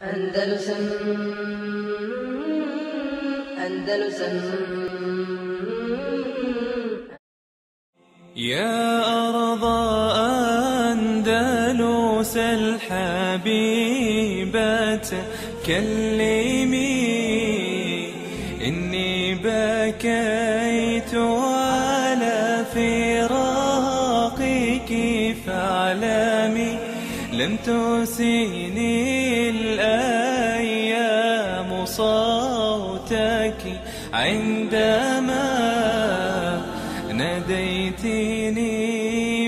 Andalusam Andalusam يا أرض أندلس الحبيبة كلمي إني بكيت على فراقك فاعلمي لن تسيني عندما ناديتني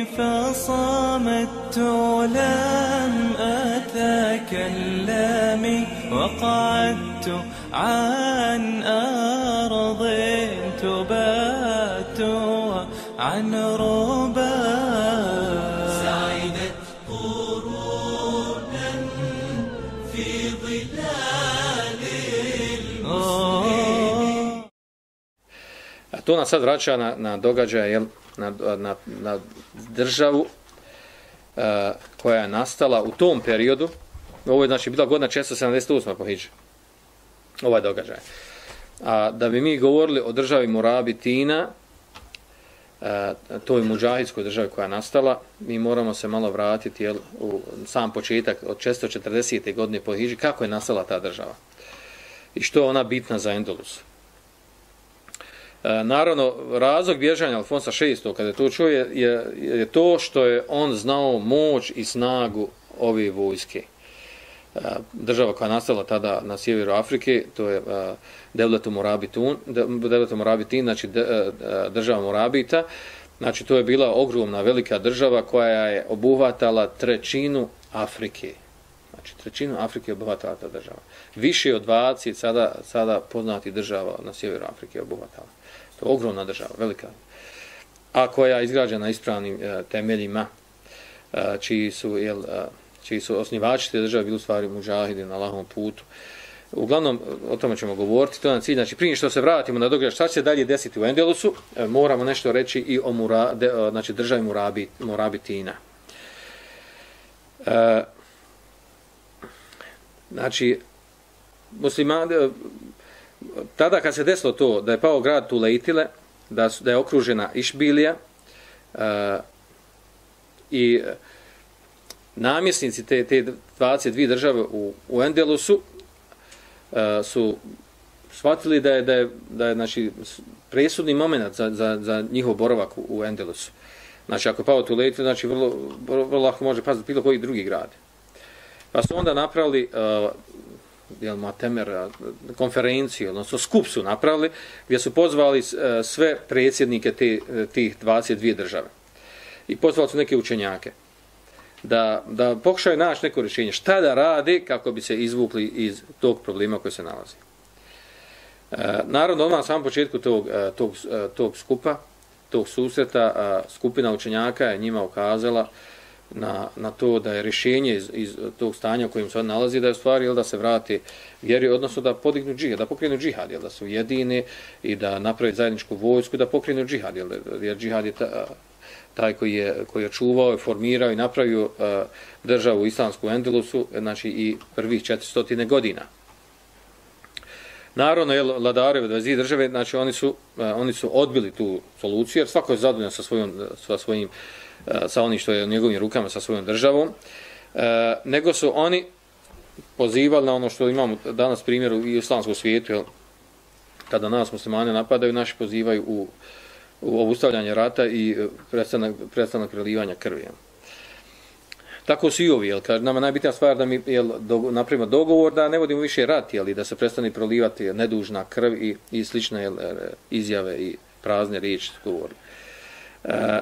فصمت لم أتكلم وقعدت عن أرض تبات عن ربا to nas sad vraća na, na događaj, jel, na, na, na državu uh, koja je nastala u tom periodu. Ovo je znači bila godina 678. po Hidži. Ovaj događaj. A da bi mi govorili o državi Morabitina, uh, e, toj muđahidskoj državi koja je nastala, mi moramo se malo vratiti jel, u sam početak od 640. godine po Hidži, kako je nastala ta država. I što je ona bitna za Endolus. E, naravno, razlog bježanja Alfonsa VI, kada je to čuo, je, je, je to što je on znao moć i snagu ove vojske. E, država koja nastala tada na sjeveru Afrike, to je e, Devletu Morabitun, Devletu Morabitin, znači država Morabita, znači to je bila ogromna velika država koja je obuhvatala trećinu Afrike. Znači trećinu Afrike je obuhvatala ta država. Više od 20 sada, sada poznati država na sjeveru Afrike je obuhvatala. To je ogromna država, velika. A koja je izgrađena ispravnim e, temeljima, e, čiji su, jel, e, čiji su osnivači te države bili u stvari muđahidi na lahom putu. Uglavnom, o tome ćemo govoriti, to je nam cilj. Znači, prije što se vratimo na događaj, šta će dalje desiti u Endelusu, e, moramo nešto reći i o mura, de, e, znači, državi Murabi, Morabitina. E, znači, musliman, tada kad se desilo to da je pao grad Tulejtile, da, su, da je okružena Išbilija uh, i namjesnici te, te 22 države u, u Endelusu uh, su shvatili da je, da je, da je znači, presudni moment za, za, za njihov boravak u, u Endelusu. Znači, ako je pao Tulejtile, znači vrlo, vrlo, vrlo lako može paziti bilo koji drugi grad. Pa su onda napravili uh, jel, Matemer, eh, konferenciju, odnosno skup su napravili, gdje su pozvali uh, sve predsjednike te, tih 22 države. I pozvali su neke učenjake da, da pokušaju naći neko rješenje. Šta da rade kako bi se izvukli iz tog problema koji se nalazi. E, naravno, odmah na samom početku tog, tog, tog skupa, tog susreta, skupina učenjaka je njima ukazala na, na to da je rješenje iz, iz tog stanja u kojem se nalazi da je stvari ili da se vrati vjeri, odnosno da podignu džihad, da pokrenu džihad, jel, da su jedini i da naprave zajedničku vojsku da pokrenu džihad, jel, jer džihad je ta, taj koji je, koji je čuvao, formirao i napravio uh, državu islamsku Endelusu, znači i prvih 400 godina. Naravno, je vladareve dvezi države, znači oni su, uh, oni su odbili tu soluciju, jer svako je zadovoljan sa, svojom, sa svojim uh, sa onim što je u njegovim rukama sa svojom državom, nego su oni pozivali na ono što imamo danas primjer u islamskom svijetu, jel, kada nas muslimane napadaju, naši pozivaju u, u obustavljanje rata i e, prestanak, prestanak prelivanja krvi. Jel. Tako su i ovi, jel, kaže, nama najbitnija stvar da mi jel, do, napravimo dogovor da ne vodimo više rat, jel, i da se prestane prolivati nedužna krv i, i slične jel, e, izjave i prazne riječi govori. E,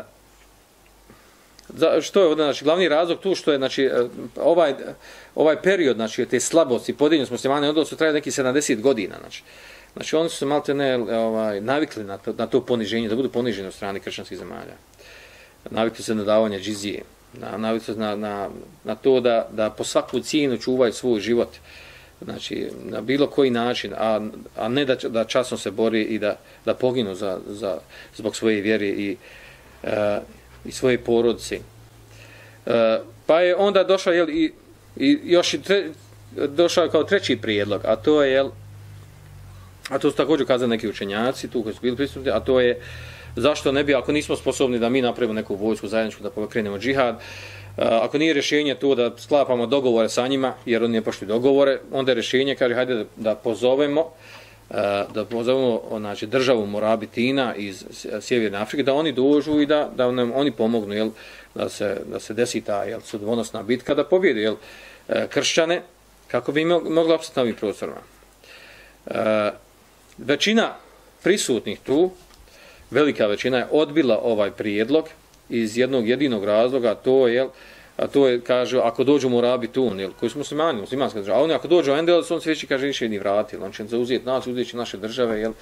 Za, što je ovdje, znači, glavni razlog tu što je, znači, e, ovaj, ovaj period, znači, te slabosti, podijeljeni smo muslimani, onda su trajali neki 70 godina, znači. Znači, oni su se malte ne, ovaj, navikli na to, na to poniženje, da budu poniženi od strane kršćanskih zemalja. Navikli se na davanje džizije, na, navikli se na, na, na to da, da po svaku cijenu čuvaju svoj život, znači, na bilo koji način, a, a ne da, da časno se bori i da, da poginu za, za, zbog svoje vjere i, uh, i svoje porodice. E, pa je onda došao jel, i, i još i tre, došao kao treći prijedlog, a to je, jel, a to su također kazali neki učenjaci, tu koji su bili prisutni, a to je zašto ne bi, ako nismo sposobni da mi napravimo neku vojsku zajedničku, da pokrenemo džihad, e, ako nije rješenje to da sklapamo dogovore sa njima, jer oni ne pošli dogovore, onda je rješenje, kaže, hajde da, da pozovemo, E, da pozovemo znači, državu Morabitina iz Sjeverne Afrike, da oni dođu i da, da nam oni pomognu, jel, da, se, da se desi ta jel, sudbonosna bitka, da pobjede jel, e, kršćane, kako bi mogli opstati na ovim prostorima. E, većina prisutnih tu, velika većina je odbila ovaj prijedlog iz jednog jedinog razloga, to je, a to je, kaže, ako dođu mu rabi Tun, jel, koji smo muslimani, muslimanska država, a oni ako dođu u Endeles, on se već kaže, više ni vratili, on će zauzeti nas, uzeti naše države, jel,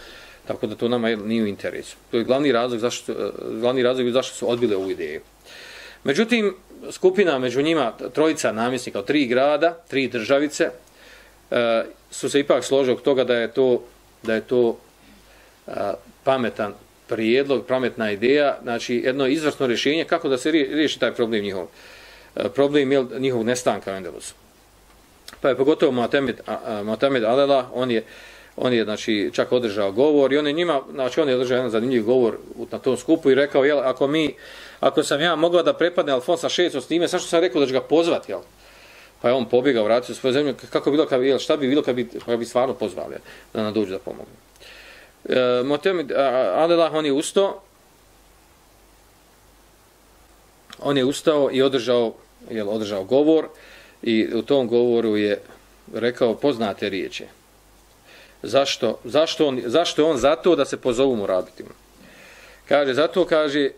tako da to nama jel, nije u interesu. To je glavni razlog zašto, glavni razlog zašto su odbile ovu ideju. Međutim, skupina među njima, trojica namjesnika, od tri grada, tri državice, e, su se ipak složili od toga da je to, da je to e, pametan prijedlog, pametna ideja, znači jedno izvrsno rješenje kako da se riješi taj problem njihov. E, problem jel, njihovog nestanka u Endelusu. Pa je pogotovo Mohamed, Mohamed Alela, on je, on je znači, čak održao govor i on je njima, znači on je održao jedan zanimljiv govor na tom skupu i rekao, jel, ako mi, ako sam ja mogao da prepadne Alfonsa VI s njime, što sam rekao da će ga pozvati, jel? Pa je on pobjegao, vratio svoju zemlju, kako bi bilo, kad, jel, šta bi bilo kad bi, kad bi stvarno pozvali da nam dođu da pomogu. E, Mohamed Alela, on je ustao, on je ustao i održao, jel, održao govor i u tom govoru je rekao poznate riječi. Zašto, zašto, on, zašto je on zato da se pozovu mu rabitima? Kaže, zato kaže,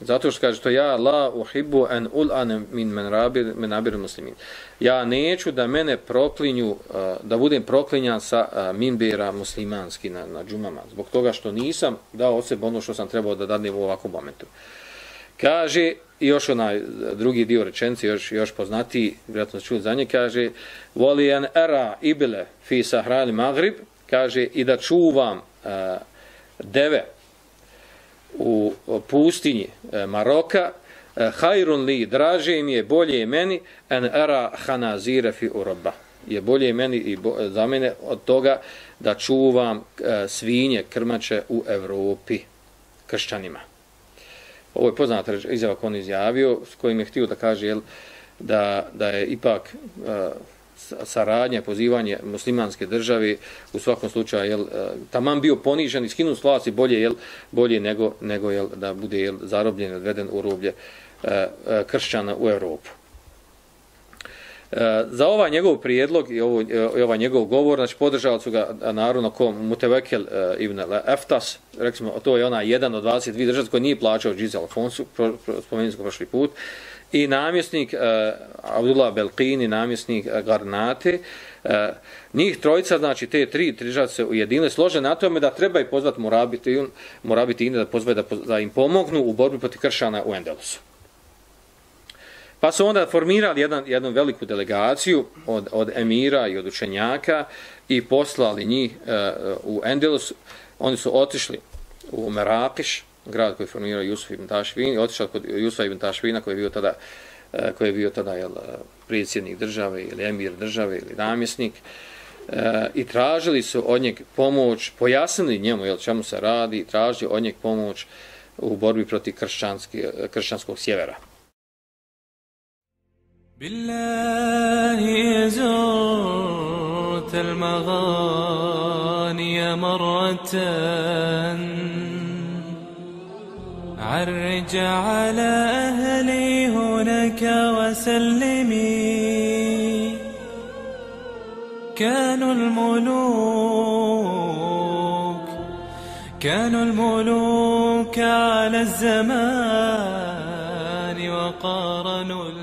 zato što kaže, to ja la uhibbu an ul min men rabir, men abir muslimin. Ja neću da mene proklinju, uh, da budem proklinjan sa uh, minbera muslimanski na, na džumama, zbog toga što nisam dao od sebe ono što sam trebao da dadnem u ovakvom momentu. Kaže, još onaj drugi dio rečenci, još, još poznati, vjerojatno se čuli za nje, kaže, voli an era ibile fi sahrali maghrib, kaže, i da čuvam uh, deve u pustinji uh, Maroka, e, uh, hajrun li, draže mi je, bolje je meni, an era hanazire fi uroba. Je bolje meni i bo, za mene od toga da čuvam uh, svinje, krmače u Evropi, kršćanima. Ovo je poznata izjava koju on izjavio, s kojim je htio da kaže jel, da, da je ipak uh, saradnje, pozivanje muslimanske države u svakom slučaju jel, uh, taman bio ponižen i skinut s vlasti bolje, jel, bolje nego, nego jel, da bude jel, zarobljen, odveden u rublje uh, uh, kršćana u Europu. Eh, za ovaj njegov prijedlog i, ovo, eh, i ovaj njegov govor, znači podržao su ga eh, naravno ko Mutevekel uh, ibn Eftas, rekli to je ona jedan od 22 država koji nije plaćao Džiz Alfonsu, pro, pro, spomenuli smo prošli put, i namjesnik uh, Abdullah Belqini, namjesnik uh, Garnate, uh, njih trojica, znači te tri države se ujedinile, slože na tome da treba i pozvati Morabiti, Morabiti da pozve da, da im pomognu u borbi protiv kršana u Endelusu. Pa su onda formirali jedan, jednu veliku delegaciju od, od emira i od učenjaka i poslali njih e, e u Endelus. Oni su otišli u Merakiš, grad koji je formirao Jusuf ibn Tašvin, i otišli kod Jusufa ibn Tašvina koji je bio tada, e, koji je bio tada jel, predsjednik države ili emir države ili namjesnik. e, I tražili su od njeg pomoć, pojasnili njemu jel, čemu se radi, tražili od njeg pomoć u borbi protiv kršćanskog sjevera. بالله زرت المغاني مرة. عرج على أهلي هناك وسلمي. كانوا الملوك كانوا الملوك على الزمان وقارنوا